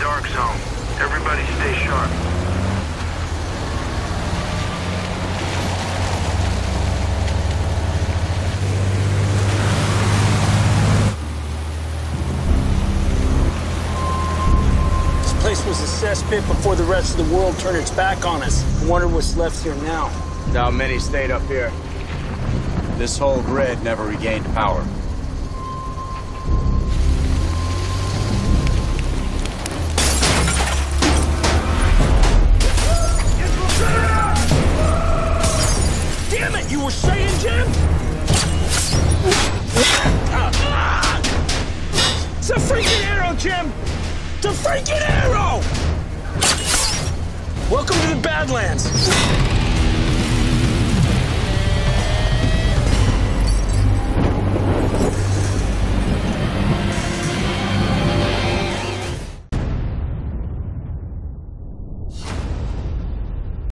dark zone. Everybody stay sharp. This place was a cesspit before the rest of the world turned its back on us. I wonder what's left here now. How many stayed up here? This whole grid never regained power. Were saying, Jim? It's a freaking arrow, Jim! It's a freaking arrow! Welcome to the Badlands.